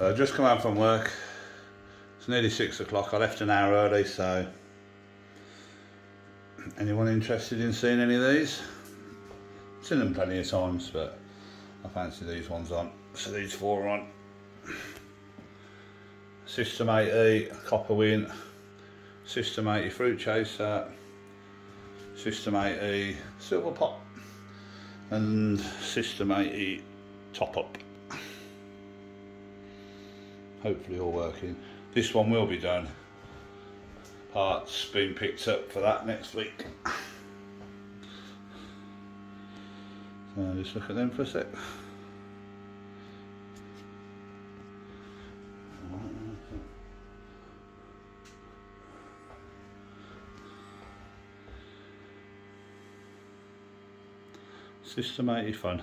Uh, just come home from work. It's nearly six o'clock. I left an hour early, so anyone interested in seeing any of these? I've seen them plenty of times, but I fancy these ones on. So these four are on. System 80 Copper Win, System 80 Fruit Chaser, System 80 Silver pot, and System 80 Top Up hopefully all working. This one will be done. Parts being picked up for that next week. So just look at them for a sec. System 80 fun.